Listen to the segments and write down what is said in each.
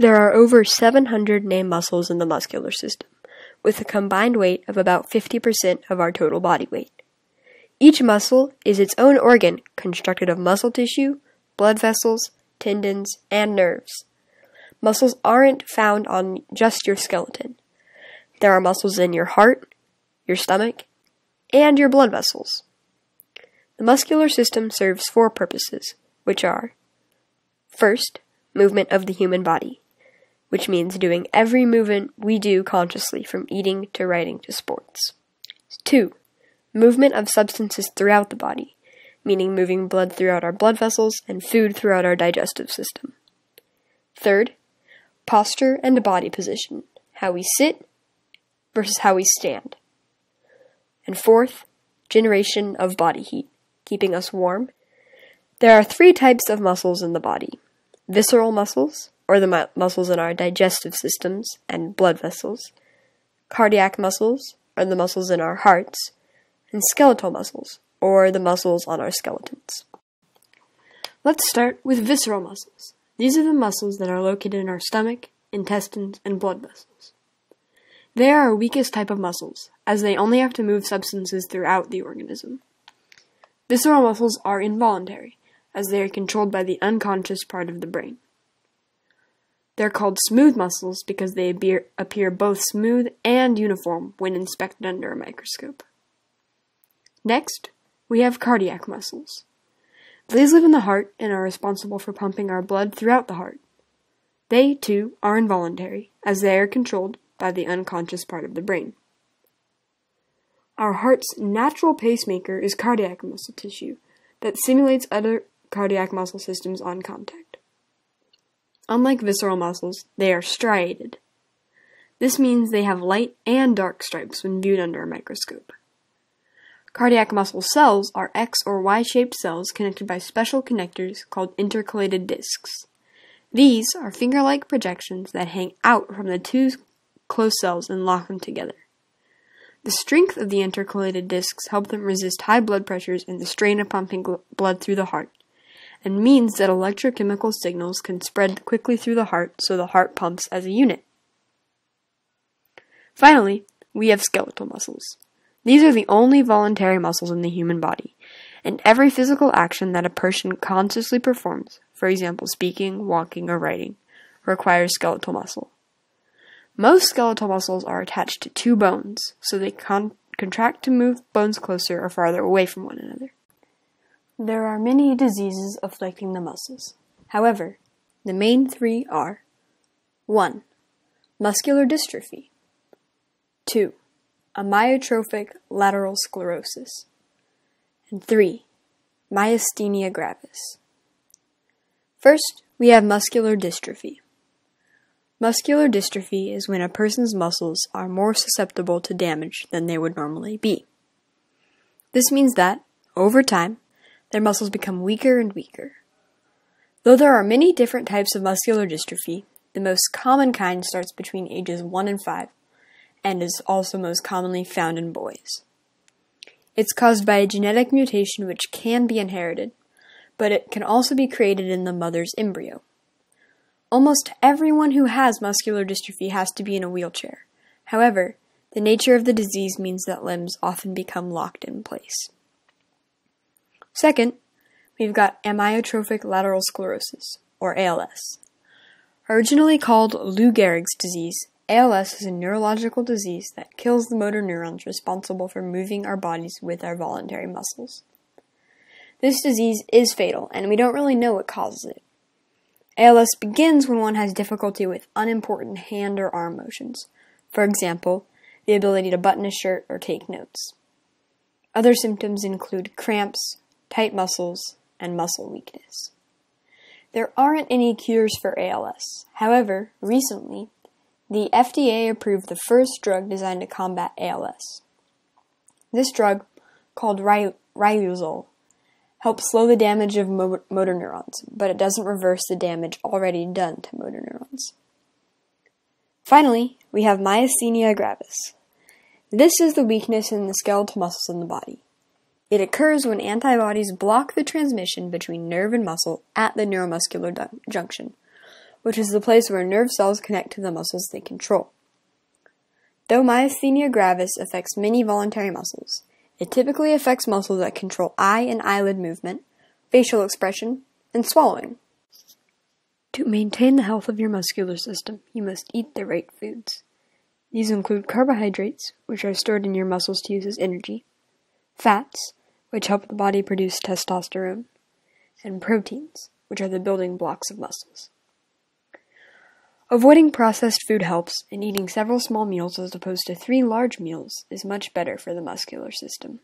There are over 700 named muscles in the muscular system, with a combined weight of about 50% of our total body weight. Each muscle is its own organ constructed of muscle tissue, blood vessels, tendons, and nerves. Muscles aren't found on just your skeleton. There are muscles in your heart, your stomach, and your blood vessels. The muscular system serves four purposes, which are first, movement of the human body, which means doing every movement we do consciously from eating to writing to sports. Two, movement of substances throughout the body, meaning moving blood throughout our blood vessels and food throughout our digestive system. Third, posture and body position, how we sit versus how we stand. And fourth, generation of body heat, keeping us warm. There are three types of muscles in the body visceral muscles, or the mu- muscles in our digestive systems and blood vessels, cardiac muscles, or the muscles in our hearts, and skeletal muscles, or the muscles on our skeletons. Let's start with visceral muscles. These are the muscles that are located in our stomach, intestines, and blood vessels. They are our weakest type of muscles, as they only have to move substances throughout the organism. Visceral muscles are involuntary, as they are controlled by the unconscious part of the brain. They're called smooth muscles because they appear, appear both smooth and uniform when inspected under a microscope. Next, we have cardiac muscles. These live in the heart and are responsible for pumping our blood throughout the heart. They, too, are involuntary, as they are controlled by the unconscious part of the brain. Our heart's natural pacemaker is cardiac muscle tissue that simulates other cardiac muscle systems on contact. Unlike visceral muscles, they are striated. This means they have light and dark stripes when viewed under a microscope. Cardiac muscle cells are X or Y shaped cells connected by special connectors called intercalated discs. These are finger like projections that hang out from the two close cells and lock them together. The strength of the intercalated discs help them resist high blood pressures and the strain of pumping blood through the heart, and means that electrochemical signals can spread quickly through the heart so the heart pumps as a unit. Finally, we have skeletal muscles. These are the only voluntary muscles in the human body, and every physical action that a person consciously performs, for example, speaking, walking, or writing, requires skeletal muscle. Most skeletal muscles are attached to two bones, so they con- contract to move bones closer or farther away from one another. There are many diseases afflicting the muscles. However, the main three are 1. Muscular dystrophy, 2. Amyotrophic lateral sclerosis, and 3. Myasthenia gravis. First, we have muscular dystrophy. Muscular dystrophy is when a person's muscles are more susceptible to damage than they would normally be. This means that, over time, their muscles become weaker and weaker. Though there are many different types of muscular dystrophy, the most common kind starts between ages 1 and 5 and is also most commonly found in boys. It's caused by a genetic mutation which can be inherited, but it can also be created in the mother's embryo. Almost everyone who has muscular dystrophy has to be in a wheelchair. However, the nature of the disease means that limbs often become locked in place. Second, we've got amyotrophic lateral sclerosis, or ALS. Originally called Lou Gehrig's disease, ALS is a neurological disease that kills the motor neurons responsible for moving our bodies with our voluntary muscles. This disease is fatal, and we don't really know what causes it. ALS begins when one has difficulty with unimportant hand or arm motions, for example, the ability to button a shirt or take notes. Other symptoms include cramps, tight muscles, and muscle weakness. There aren't any cures for ALS. However, recently, the FDA approved the first drug designed to combat ALS. This drug, called Riluzole, helps slow the damage of mo- motor neurons, but it doesn't reverse the damage already done to motor neurons. Finally, we have myasthenia gravis. This is the weakness in the skeletal muscles in the body. It occurs when antibodies block the transmission between nerve and muscle at the neuromuscular junction, which is the place where nerve cells connect to the muscles they control. Though myasthenia gravis affects many voluntary muscles, it typically affects muscles that control eye and eyelid movement, facial expression, and swallowing. To maintain the health of your muscular system, you must eat the right foods. These include carbohydrates, which are stored in your muscles to use as energy, fats, which help the body produce testosterone, and proteins, which are the building blocks of muscles. Avoiding processed food helps, and eating several small meals as opposed to three large meals is much better for the muscular system.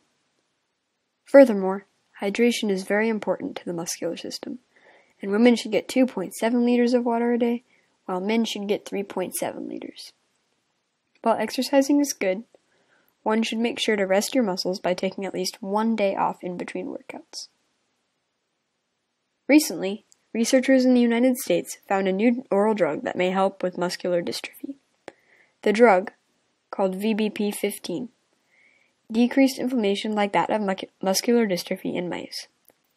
Furthermore, hydration is very important to the muscular system, and women should get 2.7 liters of water a day, while men should get 3.7 liters. While exercising is good, one should make sure to rest your muscles by taking at least one day off in between workouts. Recently, researchers in the United States found a new oral drug that may help with muscular dystrophy. The drug, called VBP 15, decreased inflammation like that of mu- muscular dystrophy in mice.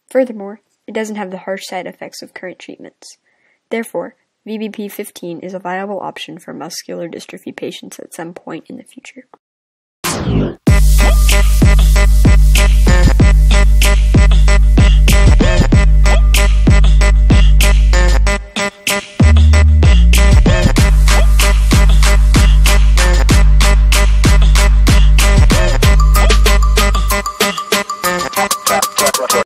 Furthermore, it doesn't have the harsh side effects of current treatments. Therefore, VBP 15 is a viable option for muscular dystrophy patients at some point in the future. Yeah.